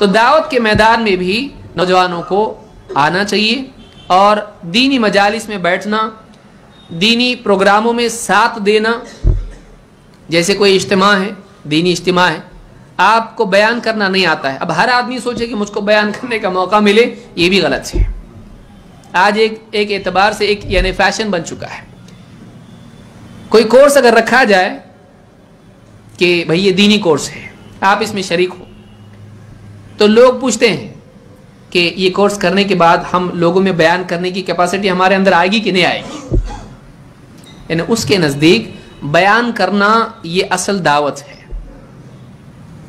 तो दावत के मैदान में भी नौजवानों को आना चाहिए और दीनी मजालिस में बैठना, दीनी प्रोग्रामों में साथ देना, जैसे कोई इज्तम है, दीनी इज्तम है, आपको बयान करना नहीं आता है। अब हर आदमी सोचे कि मुझको बयान करने का मौका मिले, ये भी गलत है। आज एक एक एतबार से एक, यानी फ़ैशन बन चुका है। कोई कोर्स अगर रखा जाए कि भाई ये दीनी कोर्स है, आप इसमें शरीक हो तो लोग पूछते हैं कि ये कोर्स करने के बाद हम लोगों में बयान करने की कैपेसिटी हमारे अंदर आएगी कि नहीं आएगी? यानी उसके नज़दीक बयान करना ये असल दावत है।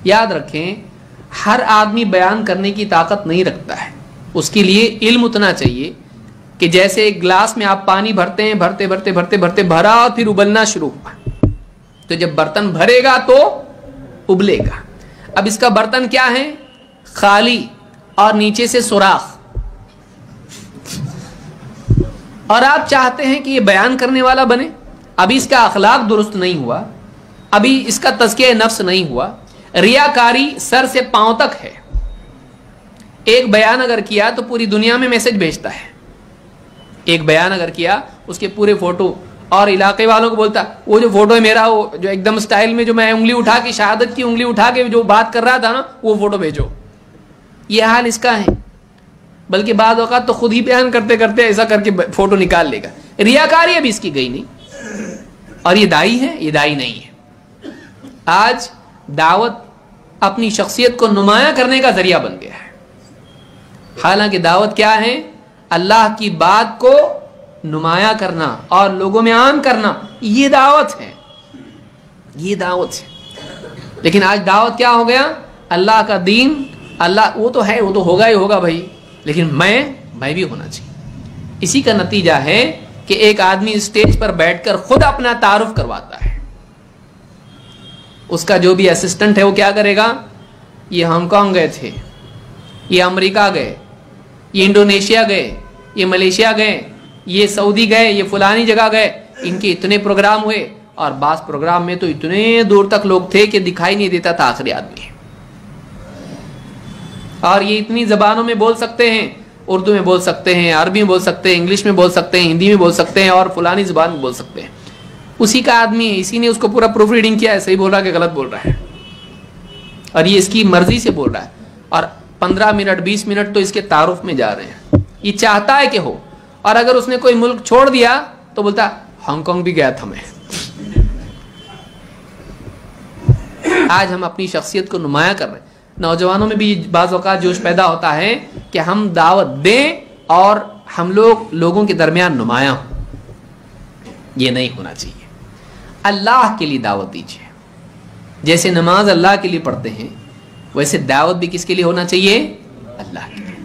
याद रखें, हर आदमी बयान करने की ताकत नहीं रखता है। उसके लिए इल्म उतना चाहिए कि जैसे एक ग्लास में आप पानी भरते हैं, भरते भरते भरते भरते, भरा और फिर उबलना शुरू हुआ। तो जब बर्तन भरेगा तो उबलेगा। अब इसका बर्तन क्या है? खाली और नीचे से सुराख। और आप चाहते हैं कि ये बयान करने वाला बने? अभी इसका अखलाक दुरुस्त नहीं हुआ। अभी इसका तस्के नफ्स नहीं हुआ। रियाकारी सर से पाँव तक है। एक बयान अगर किया तो पूरी दुनिया में मैसेज भेजता है। एक बयान अगर किया, उसके पूरे फ़ोटो और इलाके वालों को बोलता, वो जो फ़ोटो है मेरा, वो जो एकदम स्टाइल में जो मैं उंगली उठा के, शहादत की उंगली उठा के जो बात कर रहा था ना, वो फ़ोटो भेजो। ये हाल इसका है। बल्कि बाद अवत तो खुद ही बयान करते करते ऐसा करके फ़ोटो निकाल लेगा। रियाकारी अभी इसकी गई नहीं। और ये दाई है, ये दाई नहीं है। आज दावत अपनी शख्सियत को नुमाया करने का ज़रिया बन गया है। हालाँकि दावत क्या है? अल्लाह की बात को नुमाया करना और लोगों में आम करना, ये दावत है। ये दावत है। लेकिन आज दावत क्या हो गया? अल्लाह का दीन अल्लाह, वो तो है, वो तो होगा ही होगा भाई। लेकिन मैं मैं भी होना चाहिए। इसी का नतीजा है कि एक आदमी स्टेज पर बैठकर खुद अपना तारुफ करवाता है। उसका जो भी असिस्टेंट है, वो क्या करेगा? ये हांगकांग गए थे, ये अमेरिका गए, ये इंडोनेशिया गए, ये मलेशिया गए, ये सऊदी गए, ये फुलानी जगह गए। इनके इतने प्रोग्राम हुए, और बास प्रोग्राम में तो इतने दूर तक लोग थे कि दिखाई नहीं देता था आखिरी आदमी। और ये इतनी जबानों में बोल सकते हैं, उर्दू में बोल सकते हैं, अरबी में बोल सकते हैं, इंग्लिश में बोल सकते हैं, हिंदी में बोल सकते हैं और फुलानी जबान में बोल सकते हैं। उसी का आदमी है, इसी ने उसको पूरा प्रूफ रीडिंग किया है, सही बोल रहा है कि गलत बोल रहा है? और ये इसकी मर्ज़ी से बोल रहा है। और पंद्रह मिनट, बीस मिनट तो इसके तारुफ में जा रहे हैं। ये चाहता है कि हो। और अगर उसने कोई मुल्क छोड़ दिया तो बोलता, हांगकांग भी गया था मैं। आज हम अपनी शख्सियत को नुमाया कर रहे हैं। नौजवानों में भी बाज़ जोश पैदा होता है कि हम दावत दें और हम लोग लोगों के दरमियान नुमाया हो। ये नहीं होना चाहिए। अल्लाह के लिए दावत दीजिए। जैसे नमाज़ अल्लाह के लिए पढ़ते हैं, वैसे दावत भी किसके लिए होना चाहिए? अल्लाह के लिए।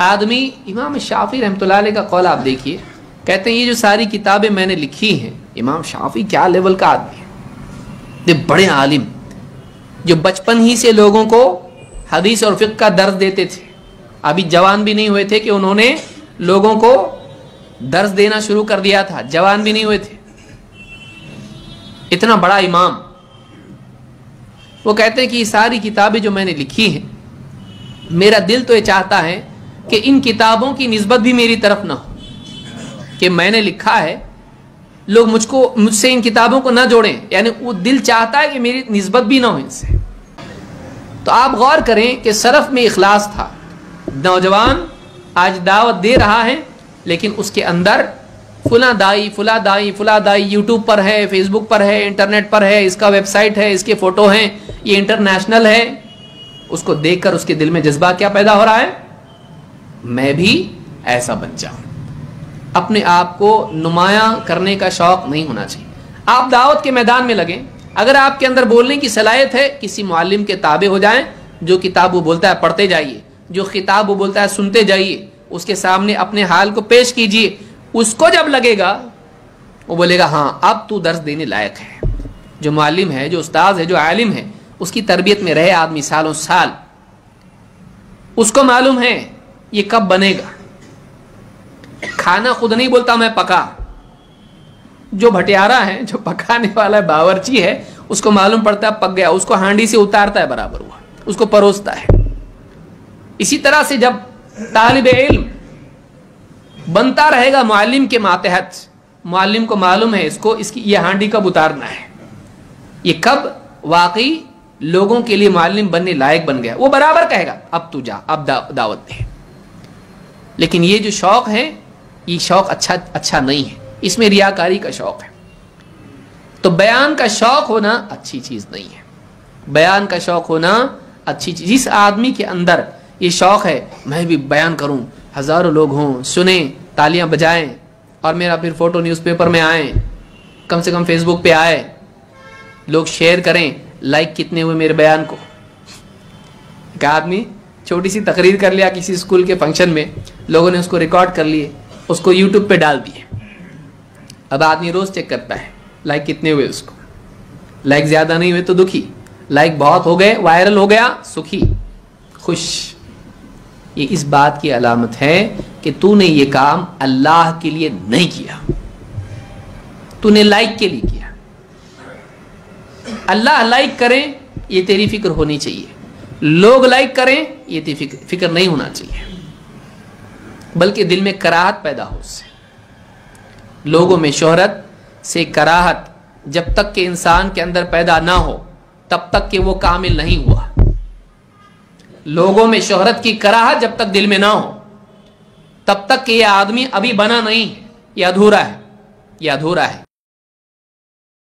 आदमी, इमाम शाफी रहमत का कौल आप देखिए। कहते हैं, ये जो सारी किताबें मैंने लिखी हैं, इमाम शाफी क्या लेवल का आदमी है? बड़े आलिम। जो बचपन ही से लोगों को हदीस और फ़िक का दर्ज देते थे। अभी जवान भी नहीं हुए थे कि उन्होंने लोगों को दर्ज देना शुरू कर दिया था। जवान भी नहीं हुए थे। इतना बड़ा इमाम। वो कहते हैं कि ये सारी किताबें जो मैंने लिखी हैं, मेरा दिल तो ये चाहता है कि इन किताबों की नस्बत भी मेरी तरफ़ ना हो। कि मैंने लिखा है लोग मुझको, मुझसे इन किताबों को ना जोड़ें। यानी वो दिल चाहता है कि मेरी नस्बत भी ना हो इनसे। तो आप गौर करें कि सरफ में इखलास था। नौजवान आज दावत दे रहा है, लेकिन उसके अंदर फुला दाई फुला दाई फुला दाई यूट्यूब पर है फेसबुक पर है इंटरनेट पर है, इसका वेबसाइट है, इसके फ़ोटो हैं, ये इंटरनेशनल है। उसको देखकर उसके दिल में जज्बा क्या पैदा हो रहा है? मैं भी ऐसा बन जाऊँ। अपने आप को नुमाया करने का शौक नहीं होना चाहिए। आप दावत के मैदान में लगें। अगर आपके अंदर बोलने की सलाहियत है, किसी मालिम के ताबे हो जाएँ, जो किताब वो बोलता है, पढ़ते जाइए। जो किताब वो बोलता है, सुनते जाइए। उसके सामने अपने हाल को पेश कीजिए। उसको जब लगेगा, वो बोलेगा हाँ अब तू दर्ज देने लायक है। जो मालिम है, जो उस्ताद है, जो आलिम है, उसकी तरबियत में रहे आदमी सालों साल। उसको मालूम है, ये कब बनेगा? खाना खुद नहीं बोलता मैं पका। जो भटियारा है जो पकाने वाला है बावरची है उसको मालूम पड़ता है पक गया उसको हांडी से उतारता है बराबर हुआ। उसको परोसता है। इसी तरह से जब तालब इल्म बनता रहेगा मालिम के मातहत मालिम को मालूम है इसको इसकी ये हांडी कब उतारना है। ये कब वाकई लोगों के लिए मालिम बनने लायक बन गया। वो बराबर कहेगा अब तू जा अब दा, दावत दे। लेकिन ये जो शौक है ये शौक अच्छा अच्छा नहीं है। इसमें रियाकारी का शौक है। तो बयान का शौक होना अच्छी चीज़ नहीं है। बयान का शौक होना अच्छी चीज़। जिस आदमी के अंदर ये शौक है, मैं भी बयान करूँ, हज़ारों लोग हों, सुने, तालियाँ बजाएँ, और मेरा फिर फ़ोटो न्यूज़पेपर में आए, कम से कम फेसबुक पे आए, लोग शेयर करें लाइक कितने हुए मेरे बयान को। एक आदमी छोटी सी तकरीर कर लिया किसी स्कूल के फ़ंक्शन में, लोगों ने उसको रिकॉर्ड कर लिए। उसको यूट्यूब पे डाल दिए। अब आदमी रोज चेक करता है लाइक कितने हुए उसको। लाइक ज़्यादा नहीं हुए तो दुखी। लाइक बहुत हो गए वायरल हो गया सुखी। खुश। ये इस बात की अलामत है कि तूने ये काम अल्लाह के लिए नहीं किया। तूने लाइक के लिए किया। अल्लाह लाइक करें ये तेरी फ़िक्र होनी चाहिए। लोग लाइक करें ये तेरी फ़िक्र, फ़िक्र नहीं होना चाहिए। बल्कि दिल में कराहत पैदा हो उससे। लोगों में शोहरत से कराहत, जब तक के इंसान के अंदर पैदा ना हो, तब तक के वो कामिल नहीं हुआ। लोगों में शोहरत की कराहत जब तक दिल में ना हो, तब तक कि यह आदमी अभी बना नहीं है यह अधूरा है यह अधूरा है।